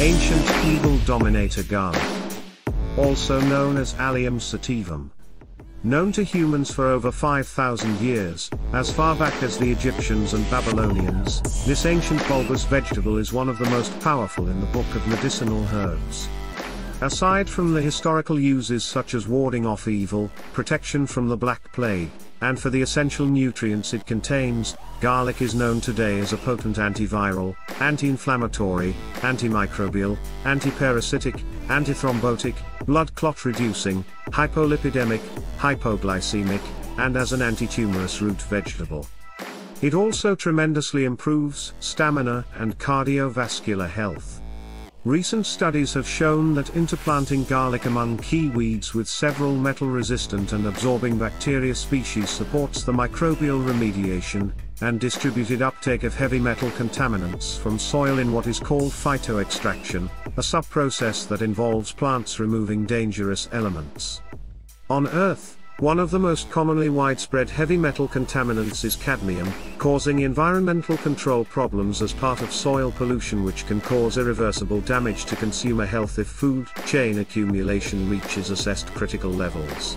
Ancient evil dominator garlic. Also known as Allium sativum. Known to humans for over 5,000 years, as far back as the Egyptians and Babylonians, this ancient bulbous vegetable is one of the most powerful in the Book of Medicinal Herbs. Aside from the historical uses such as warding off evil, protection from the Black Plague, and for the essential nutrients it contains, garlic is known today as a potent antiviral, anti-inflammatory, antimicrobial, antiparasitic, antithrombotic, blood clot reducing, hypolipidemic, hypoglycemic, and as an antitumorous root vegetable. It also tremendously improves stamina and cardiovascular health. Recent studies have shown that interplanting garlic among key weeds with several metal-resistant and absorbing bacteria species supports the microbial remediation and distributed uptake of heavy metal contaminants from soil in what is called phytoextraction, a sub-process that involves plants removing dangerous elements. On Earth, one of the most commonly widespread heavy metal contaminants is cadmium, causing environmental control problems as part of soil pollution which can cause irreversible damage to consumer health if food chain accumulation reaches assessed critical levels.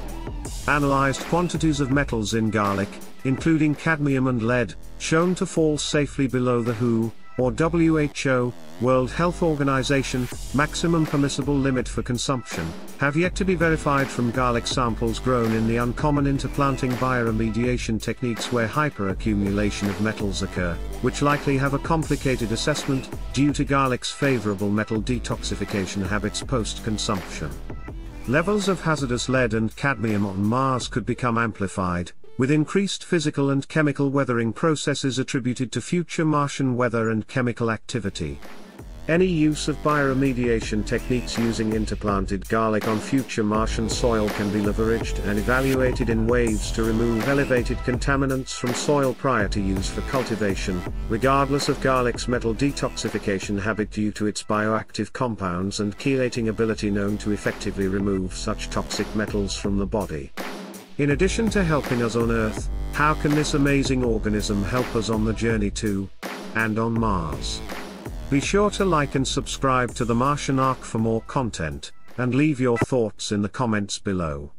Analyzed quantities of metals in garlic, including cadmium and lead, shown to fall safely below the WHO, or WHO, World Health Organization, maximum permissible limit for consumption, have yet to be verified from garlic samples grown in the uncommon interplanting bioremediation techniques where hyperaccumulation of metals occur, which likely have a complicated assessment, due to garlic's favorable metal detoxification habits post-consumption. Levels of hazardous lead and cadmium on Mars could become amplified, with increased physical and chemical weathering processes attributed to future Martian weather and chemical activity. Any use of bioremediation techniques using interplanted garlic on future Martian soil can be leveraged and evaluated in waves to remove elevated contaminants from soil prior to use for cultivation, regardless of garlic's metal detoxification habit due to its bioactive compounds and chelating ability known to effectively remove such toxic metals from the body. In addition to helping us on Earth, how can this amazing organism help us on the journey to and on Mars? Be sure to like and subscribe to the Martian Ark for more content, and leave your thoughts in the comments below.